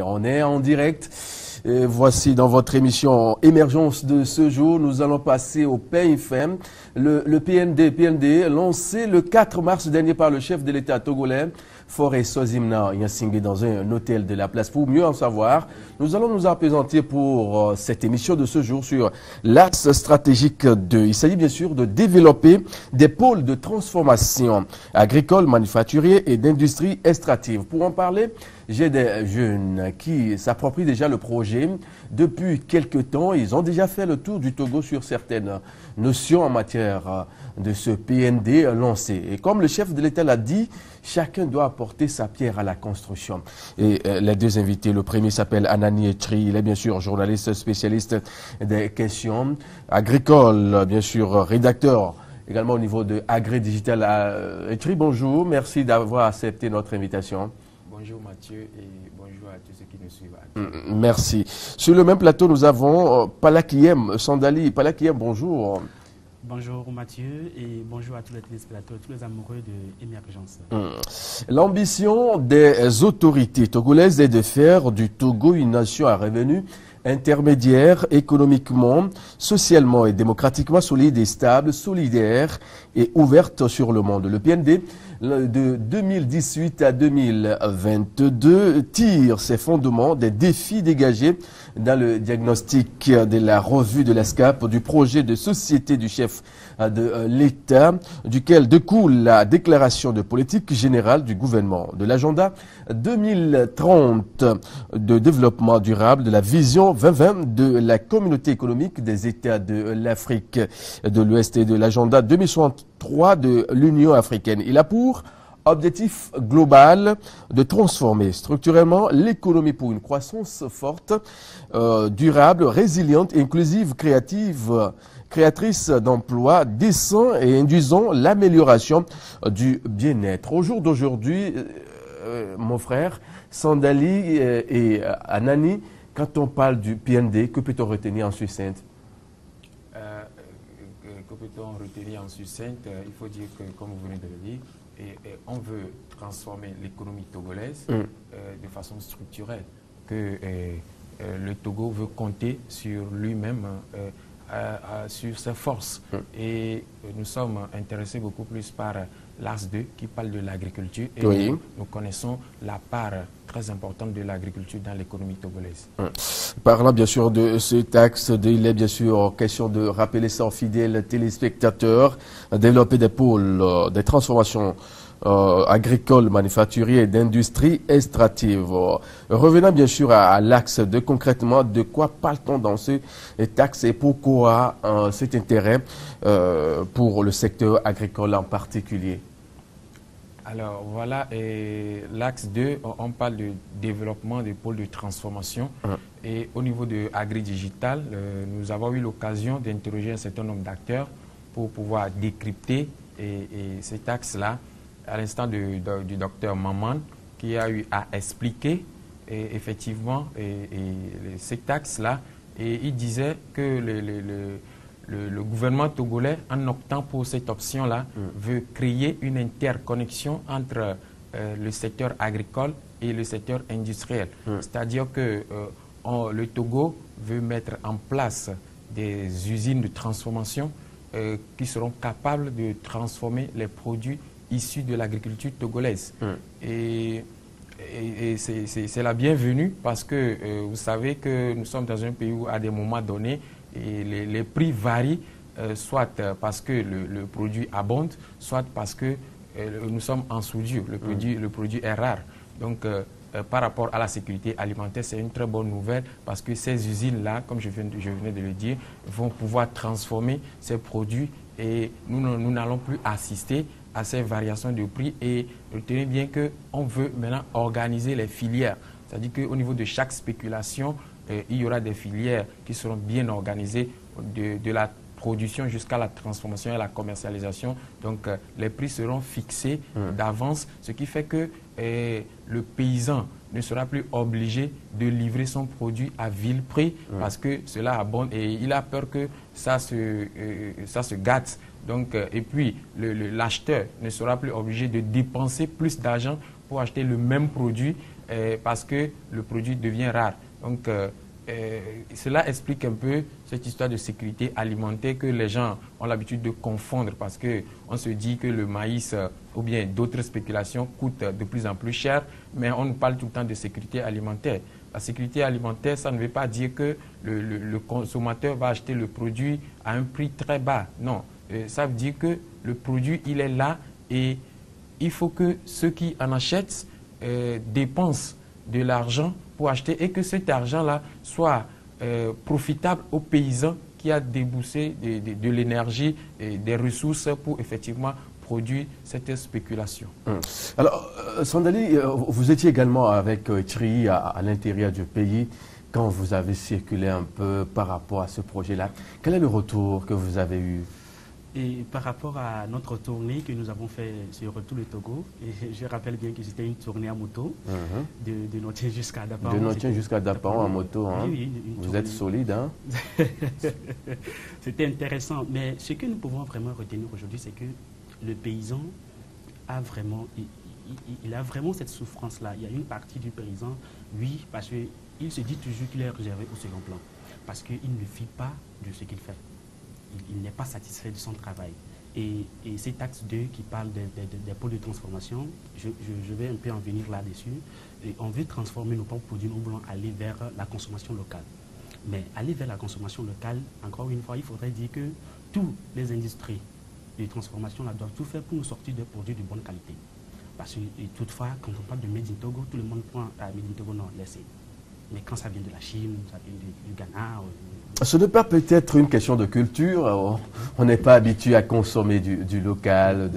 On est en direct. Et voici dans votre émission Émergence de ce jour, nous allons passer au PFM. Le, le PND, PND, lancé le 4 mars dernier par le chef de l'État togolais, Forêt Sozimna Yassingé, dans un hôtel de la place. Pour mieux en savoir, nous allons nous présenter pour euh, cette émission de ce jour sur l'axe stratégique 2. Il s'agit bien sûr de développer des pôles de transformation agricole, manufacturier et d'industrie extractive. Pour en parler, j'ai des jeunes qui s'approprient déjà le projet. Depuis quelques temps, ils ont déjà fait le tour du Togo sur certaines notions en matière de ce PND lancé. Et comme le chef de l'État l'a dit, chacun doit apporter sa pierre à la construction. Et euh, les deux invités, le premier s'appelle Anani Etri, il est bien sûr journaliste spécialiste des questions agricoles, bien sûr rédacteur également au niveau de Agré Digital. Euh, Etri, bonjour, merci d'avoir accepté notre invitation. Bonjour Mathieu et bonjour à tous ceux qui nous suivent. Mm, merci. Sur le même plateau, nous avons euh, Palakiem Sandali. Palakiem, bonjour. Bonjour Mathieu et bonjour à tous les téléspectateurs, tous les amoureux de Émergence. Mm. L'ambition des autorités togolaises est de faire du Togo une nation à revenus intermédiaire économiquement, socialement et démocratiquement solide et stable, solidaire et ouverte sur le monde. Le PND de 2018 à 2022 tire ses fondements des défis dégagés dans le diagnostic de la revue de l'ESCAP du projet de société du chef de l'État, duquel découle la déclaration de politique générale du gouvernement, de l'agenda 2030 de développement durable, de la vision 2020 de la communauté économique des États de l'Afrique de l'Ouest et de l'agenda 2063 de l'Union africaine. Il a pour objectif global de transformer structurellement l'économie pour une croissance forte, euh, durable, résiliente, inclusive, créative, créatrice d'emplois décents et induisant l'amélioration du bien-être. Au jour d'aujourd'hui, euh, mon frère, Sandali et, Anani, quand on parle du PND, que peut-on retenir en succincte? Euh, Que peut-on retenir en succincte? Il faut dire que, comme vous venez de le dire, et, on veut transformer l'économie togolaise mm. euh, de façon structurelle, que euh, euh, le Togo veut compter sur lui-même, sur ses forces. Mm. Et nous sommes intéressés beaucoup plus par l'AS 2 qui parle de l'agriculture et nous, connaissons la part très importante de l'agriculture dans l'économie togolaise. Mm. Parlant bien sûr de cet axe, il est bien sûr question de rappeler ça aux fidèles téléspectateurs, développer des pôles, des transformations euh, agricole, manufacturier et d'industrie extractive. Revenons bien sûr à, l'axe de concrètement de quoi parle-t-on dans ce axe et pourquoi euh, cet intérêt euh, pour le secteur agricole en particulier? Alors voilà, l'axe 2, on parle de développement des pôles de transformation. Hum. Et au niveau de AgriDigital, nous avons eu l'occasion d'interroger un certain nombre d'acteurs pour pouvoir décrypter et cet axe-là à l'instant du, docteur Maman, qui a eu à expliquer effectivement et, ces taxes-là. Et il disait que le, gouvernement togolais, en optant pour cette option-là, mm. veut créer une interconnexion entre euh, le secteur agricole et le secteur industriel. Mm. C'est-à-dire que euh, le Togo veut mettre en place des usines de transformation euh, qui seront capables de transformer les produits issus de l'agriculture togolaise. Hmm. Et, c'est la bienvenue parce que vous savez que nous sommes dans un pays où à des moments donnés, les, prix varient, euh, soit parce que le, produit abonde, soit parce que euh, nous sommes en soudure, le, produit, le produit est rare. Donc, par rapport à la sécurité alimentaire, c'est une très bonne nouvelle parce que ces usines-là, comme je, viens je venais de le dire, vont pouvoir transformer ces produits et nous n'allons plus assister à ces variations de prix et retenez bien qu'on veut maintenant organiser les filières. C'est-à-dire qu'au niveau de chaque spéculation, euh, il y aura des filières qui seront bien organisées de, la production jusqu'à la transformation et la commercialisation. Donc euh, les prix seront fixés mmh. d'avance, ce qui fait que euh, le paysan ne sera plus obligé de livrer son produit à vil prix mmh. parce que cela abonde et il a peur que ça se, ça se gâte. Donc, euh, et puis, l'acheteur ne sera plus obligé de dépenser plus d'argent pour acheter le même produit parce que le produit devient rare. Donc, euh, cela explique un peu cette histoire de sécurité alimentaire que les gens ont l'habitude de confondre parce qu'on se dit que le maïs euh, ou bien d'autres spéculations coûtent de plus en plus cher, mais on nous parle tout le temps de sécurité alimentaire. La sécurité alimentaire, ça ne veut pas dire que le, consommateur va acheter le produit à un prix très bas. Non, euh, ça veut dire que le produit, il est là et il faut que ceux qui en achètent dépensent de l'argent acheter et que cet argent-là soit euh, profitable aux paysans qui a déboussé de, l'énergie et des ressources pour effectivement produire cette spéculation. Hum. Alors, euh, Sandali, euh, vous étiez également avec Tri à l'intérieur du pays quand vous avez circulé un peu par rapport à ce projet-là. Quel est le retour que vous avez eu et par rapport à notre tournée que nous avons fait sur tout le Togo, et je rappelle bien que c'était une tournée à moto, uh-huh. de, de jusqu'à Daparon. De Notien jusqu'à Daparon en moto. Hein. Oui, Vous êtes solide. Hein? c'était intéressant. Mais ce que nous pouvons vraiment retenir aujourd'hui, c'est que le paysan a vraiment, il, a vraiment cette souffrance-là. Il y a une partie du paysan, oui, parce qu'il se dit toujours qu'il est réservé au second plan. Parce qu'il ne vit pas de ce qu'il fait il, n'est pas satisfait de son travail. Et, et cet axe 2 qui parle des pôles de transformation, je, vais un peu en venir là-dessus. On veut transformer nos propres produits, nous voulons aller vers la consommation locale. Mais aller vers la consommation locale, encore une fois, il faudrait dire que toutes les industries de transformation doivent tout faire pour nous sortir des produits de bonne qualité. Parce que toutefois, quand on parle de Made in Togo, tout le monde prend à Made in Togo, non, laissez. Mais quand ça vient de la Chine, ça vient du, Ghana, ce n'est pas peut-être une question de culture. On n'est pas habitué à consommer du, local,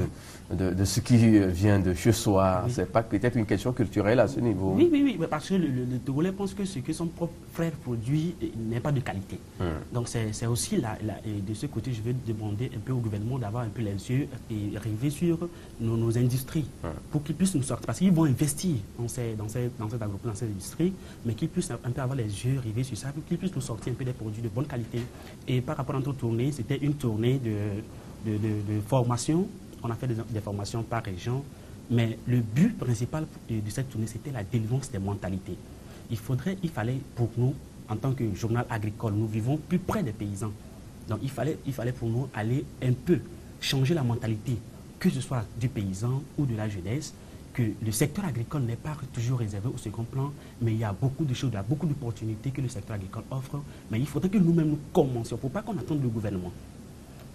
de, ce qui vient de chez soi. Ce n'est pas peut-être une question culturelle à ce niveau. Oui, oui, oui, parce que le, le, Togolais pense que ce que son propre frère produit n'est pas de qualité. Hmm. Donc c'est aussi là, de ce côté, je vais demander un peu au gouvernement d'avoir un peu les yeux et rêver sur nos, industries hmm. pour qu'ils puissent nous sortir. Parce qu'ils vont investir dans, ces, dans, ces, dans, cette dans cette industrie, mais qu'ils puissent un peu avoir les yeux rivés sur ça, pour qu'ils puissent nous sortir un peu des produits de bonne qualité. Et par rapport à notre tournée, c'était une tournée de, de, formation on a fait des, formations par région, mais le but principal de, cette tournée, c'était la délivrance des mentalités. Il faudrait, il fallait pour nous, en tant que journal agricole, nous vivons plus près des paysans. Donc il fallait, il fallait pour nous aller un peu changer la mentalité, que ce soit du paysan ou de la jeunesse, que le secteur agricole n'est pas toujours réservé au second plan, mais il y a beaucoup de choses, il y a beaucoup d'opportunités que le secteur agricole offre. Mais il faudrait que nous-mêmes nous commencions. Il ne faut pas qu'on attende le gouvernement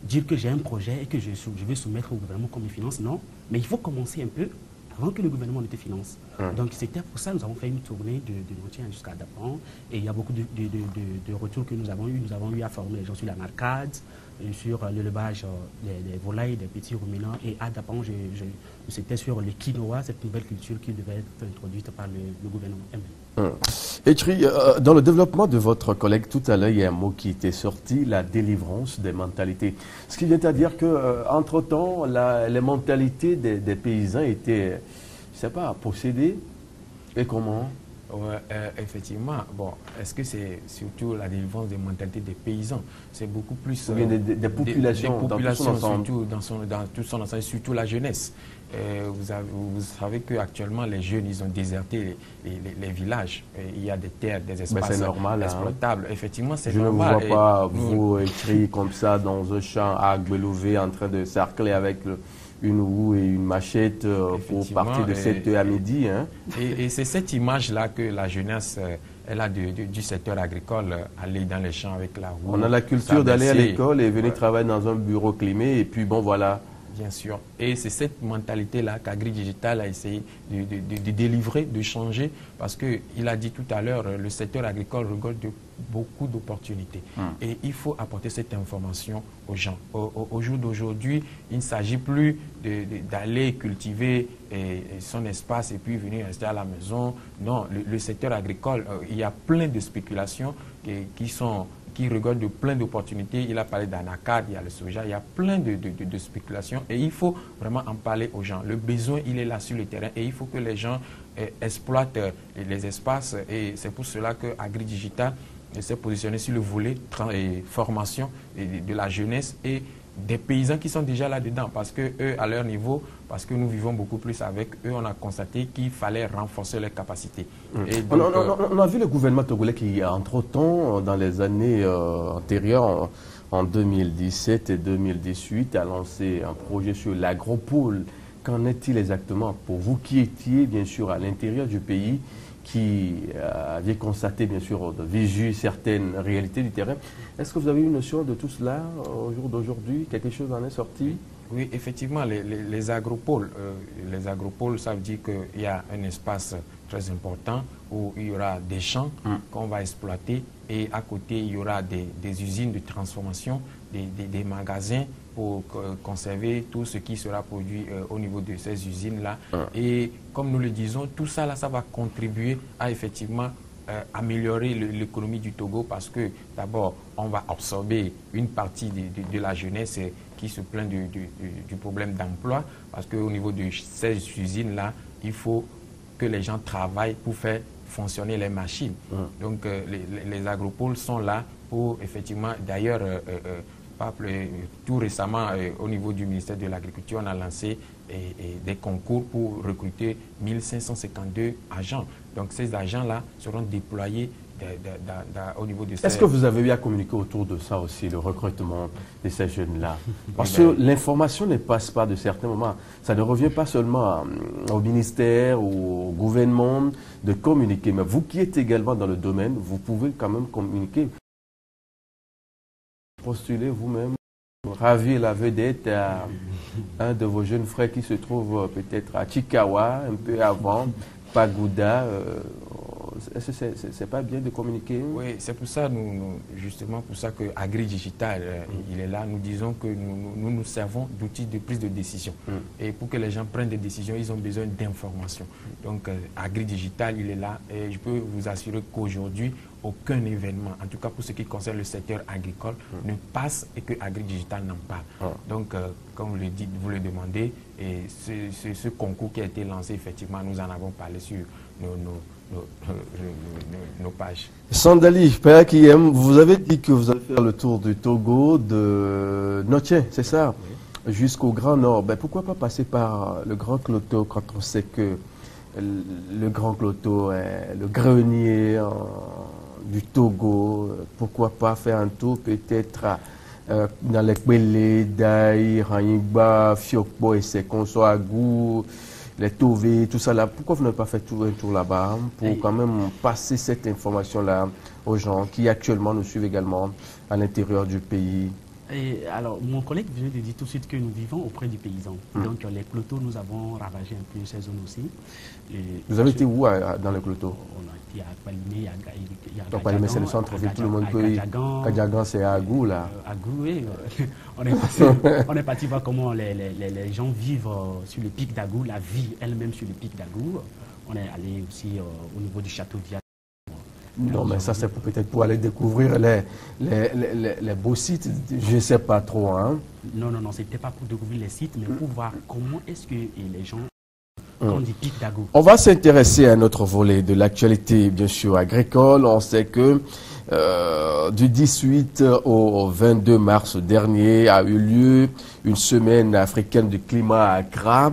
dire que j'ai un projet et que je, je vais soumettre au gouvernement comme finance, non. Mais il faut commencer un peu avant que le gouvernement ne te finance. Hum. Donc c'était pour ça que nous avons fait une tournée de, de jusqu'à Dapan. Et il y a beaucoup de, de, retours que nous avons eu. Nous avons eu à former les gens sur la marcade, euh, sur l'élevage euh, des, volailles, des petits ruminants. Et à Dapan, c'était sur le quinoa, cette nouvelle culture qui devait être introduite par le, gouvernement Hum. Etri, euh, dans le développement de votre collègue tout à l'heure, il y a un mot qui était sorti, la délivrance des mentalités. Ce qui vient à dire que, euh, entre temps, les mentalités des, paysans étaient, je sais pas, possédées. Et comment? Ouais, euh, effectivement. Bon, est-ce que c'est surtout la délivrance des mentalités des paysans? C'est beaucoup plus. Ou bien des, populations, dans tout son surtout dans, son, dans tout son ensemble, surtout la jeunesse. Euh, vous, avez, vous, savez qu'actuellement, les jeunes, ils ont déserté les, villages. il y a des terres, des espaces normal, hein. exploitables. Effectivement, c'est normal. Je ne vous vois pas, vous, écrit comme ça dans un champ à Gbelouvé en train de cercler avec une roue et une machette euh, pour partir de 7h à midi. Hein. Et, c'est cette image-là que la jeunesse euh, elle a du secteur agricole, aller dans les champs avec la roue. On a la culture d'aller à l'école et venir travailler dans un bureau climé et puis bon voilà, Bien sûr. Et c'est cette mentalité-là qu'Agri Digital a essayé de, délivrer, de changer, parce qu'il a dit tout à l'heure, le secteur agricole regorge de beaucoup d'opportunités. Hum. Et il faut apporter cette information aux gens. Au, jour d'aujourd'hui, il ne s'agit plus d'aller cultiver son espace et puis venir rester à la maison. Non, le, secteur agricole, euh, il y a plein de spéculations qui sont qui regarde de plein d'opportunités. Il a parlé d'anacard, il y a le soja, il y a plein de, de, spéculations et il faut vraiment en parler aux gens. Le besoin, il est là sur le terrain et il faut que les gens eh, exploitent euh, les espaces et c'est pour cela que AgriDigital s'est positionné sur le volet et formation de la jeunesse et des paysans qui sont déjà là-dedans, parce que eux, à leur niveau, parce que nous vivons beaucoup plus avec eux, on a constaté qu'il fallait renforcer leurs capacités. Mmh. on, a vu le gouvernement togolais qui, entre-temps, dans les années antérieures, en 2017 et 2018, a lancé un projet sur l'agropole. Qu'en est-il exactement pour vous qui étiez bien sûr à l'intérieur du pays, qui euh, aviez constaté bien sûr de visu certaines réalités du terrain. Est-ce que vous avez une notion de tout cela au jour d'aujourd'hui? Quelque chose en est sorti? Oui, effectivement, les, agropoles, euh, les agropoles, ça veut dire qu'il y a un espace très important où il y aura des champs hum. qu'on va exploiter et à côté, il y aura des, usines de transformation, des, magasins pour conserver tout ce qui sera produit euh, au niveau de ces usines-là. Ah. Et comme nous le disons, tout ça, là, ça va contribuer à effectivement euh, améliorer l'économie du Togo parce que d'abord, on va absorber une partie de, la jeunesse qui se plaint du, du problème d'emploi parce qu'au niveau de ces usines-là, il faut que les gens travaillent pour faire fonctionner les machines. Donc euh, les, agropoles sont là pour effectivement, d'ailleurs, euh, euh, tout récemment au niveau du ministère de l'Agriculture, on a lancé des concours pour recruter 1552 agents. Donc ces agents-là seront déployés au niveau de Est-ce que vous avez eu à communiquer autour de ça aussi, le recrutement de ces jeunes-là? Parce que l'information ne passe pas de certains moments. Ça ne revient pas seulement au ministère ou au gouvernement de communiquer, mais vous qui êtes également dans le domaine, vous pouvez quand même communiquer. Postulez vous-même, ravir la vedette à un de vos jeunes frères qui se trouve peut-être à Chikawa, un peu avant, Pagoda. Euh, c'est pas bien de communiquer? Oui, c'est pour ça, nous, justement, pour ça que Agri Digital, euh, mm. il est là. Nous disons que nous nous, servons d'outils de prise de décision. Mm. Et pour que les gens prennent des décisions, ils ont besoin d'informations. Donc, euh, Agri Digital, il est là. Et je peux vous assurer qu'aujourd'hui, aucun événement, en tout cas pour ce qui concerne le secteur agricole, mm. ne passe et que Agri Digital n'en parle. Ah. Donc, euh, comme vous le dites, vous le demandez, et ce, ce, concours qui a été lancé, effectivement, nous en avons parlé sur nos nos, pages. Sandali, Père vous avez dit que vous allez faire le tour du Togo, de Notien, c'est ça? Jusqu'au Grand Nord. Ben, pourquoi pas passer par le Grand Cloto quand on sait que le Grand Cloto est le grenier euh, du Togo? Pourquoi pas faire un tour peut-être euh, dans les Kwele, Daï, Ranyigba, Fiokbo et ses à goût les TV, tout ça là. Pourquoi vous n'avez pas fait tout un tour là-bas pour quand même passer cette information-là aux gens qui actuellement nous suivent également à l'intérieur du pays? Et alors, mon collègue vient de dire tout de suite que nous vivons auprès du paysan. Hmm. Donc, les clôtures, nous avons ravagé un peu ces zones aussi. vous avez été où dans les clôtures On a été à Palimé, y a Donc, Palimé, c'est le centre ville, tout le monde peut y Kadjagan, c'est à Agou, là. À Agou, oui. on, est on est parti voir comment les, les, les, gens vivent euh, sur le pic d'Agou, la vie elle-même sur le pic d'Agou. On est allé aussi euh, au niveau du château Via non, mais ça, c'est peut-être pour aller découvrir les, les, les, beaux sites. Je ne sais pas trop. Hein. Non, non, non, ce n'était pas pour découvrir les sites, mais pour voir comment est-ce que les gens hum. On va s'intéresser à notre volet de l'actualité, bien sûr, agricole. On sait que euh, du 18 au 22 mars dernier a eu lieu une semaine africaine du climat à Accra.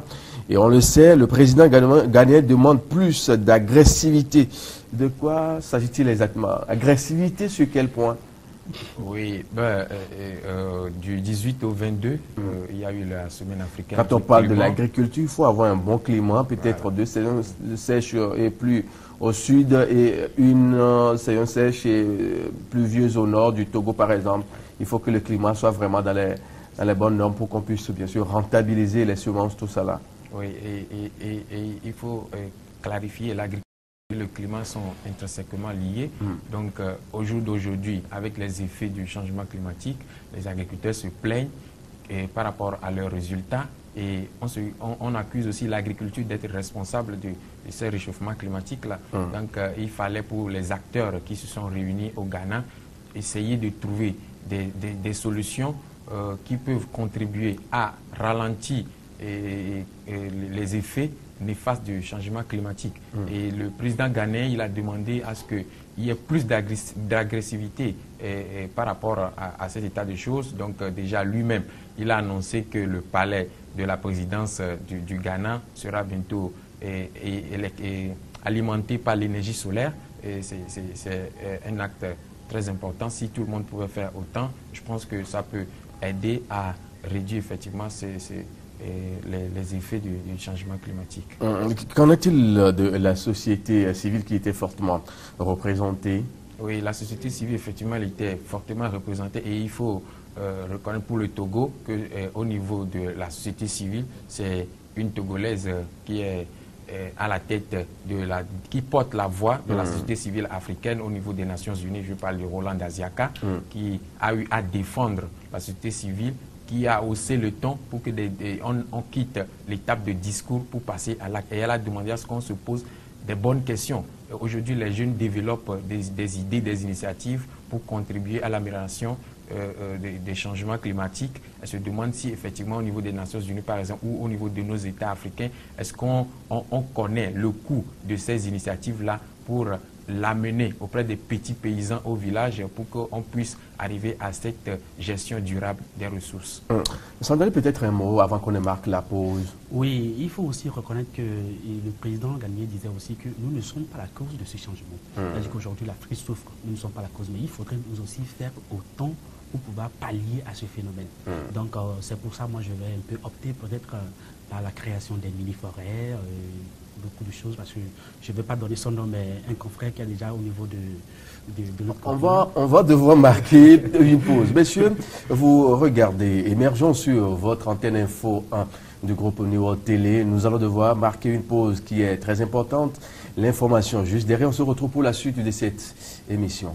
Et on le sait, le président ghanéen demande plus d'agressivité de quoi s'agit-il exactement? Agressivité sur quel point? Oui, ben, euh, euh, du 18 au 22, euh, il y a eu la semaine africaine. Quand on parle de l'agriculture, il faut avoir un bon climat, peut-être deux saisons sèches et plus au sud et une saison sèche et pluvieuse au nord du Togo, par exemple. Il faut que le climat soit vraiment dans les, dans les bonnes normes pour qu'on puisse, bien sûr, rentabiliser les semences, tout ça là. Oui, et, et il faut clarifier l'agriculture le climat sont intrinsèquement liés. Hmm. Donc, euh, au jour d'aujourd'hui, avec les effets du changement climatique, les agriculteurs se plaignent et, par rapport à leurs résultats. Et on, on, accuse aussi l'agriculture d'être responsable de, ces réchauffements climatiques-là. Hmm. Donc, euh, il fallait pour les acteurs qui se sont réunis au Ghana essayer de trouver des, des, solutions euh, qui peuvent contribuer à ralentir et, les effets néfastes du changement climatique. Mm. Et le président ghanéen, il a demandé à ce qu'il y ait plus d'agressivité par rapport à, cet état de choses. Donc déjà lui-même, il a annoncé que le palais de la présidence du, Ghana sera bientôt alimenté par l'énergie solaire. C'est un acte très important. Si tout le monde pouvait faire autant, je pense que ça peut aider à réduire effectivement les, effets du, changement climatique. Hum, qu'en est-il de la société civile qui était fortement représentée? Oui, la société civile, effectivement, elle était fortement représentée et il faut euh, reconnaître pour le Togo qu'au euh, niveau de la société civile, c'est une Togolaise qui est euh, à la tête de la, qui porte la voix de la mm. société civile africaine au niveau des Nations Unies. Je parle de Roland Daziaka, mm. qui a eu à défendre la société civile, qui a haussé le ton pour que on, quitte l'étape de discours pour passer à l'acte. Et elle a demandé à ce qu'on se pose des bonnes questions. Aujourd'hui, les jeunes développent des, des idées, des initiatives pour contribuer à l'amélioration euh, euh, des, changements climatiques. Elle se demande si effectivement au niveau des Nations Unies, par exemple, ou au niveau de nos États africains, est-ce qu'on connaît le coût de ces initiatives-là pour l'amener auprès des petits paysans au village pour qu'on puisse arriver à cette gestion durable des ressources. Hum. Sandali, peut-être un mot avant qu'on ne marque la pause. Oui, il faut aussi reconnaître que le président Gagné disait aussi que nous ne sommes pas la cause de ce changement. Hum. C'est-à-dire qu'aujourd'hui l'Afrique souffre, nous ne sommes pas la cause, mais il faudrait nous aussi faire autant pour pouvoir pallier à ce phénomène. Hmm. Donc euh, c'est pour ça moi je vais un peu opter peut-être euh, par la création des mini-forêts, euh, beaucoup de choses, parce que je ne vais pas donner son nom, mais un confrère qui est déjà au niveau de, de, notre on va, on va devoir marquer une pause. Messieurs, vous regardez Émergent sur votre antenne info 1 du groupe Niveau Télé. Nous allons devoir marquer une pause qui est très importante. L'information juste derrière. On se retrouve pour la suite de cette émission.